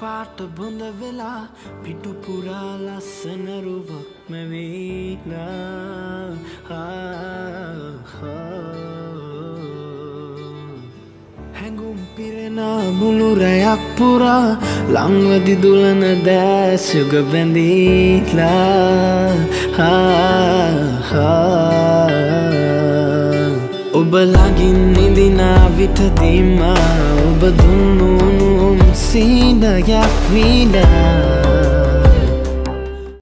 පාට බොඳ වෙලා පිටු පුරා ලස්සන රුවක්ම වේලා හැඟුම් පිරෙන මුළු රැයක් පුරා ලංවදි දුලන දෑසුග බැඳීලා. ඔබ ලගින් නිදිනා විටදීම ඔබ sina ya now.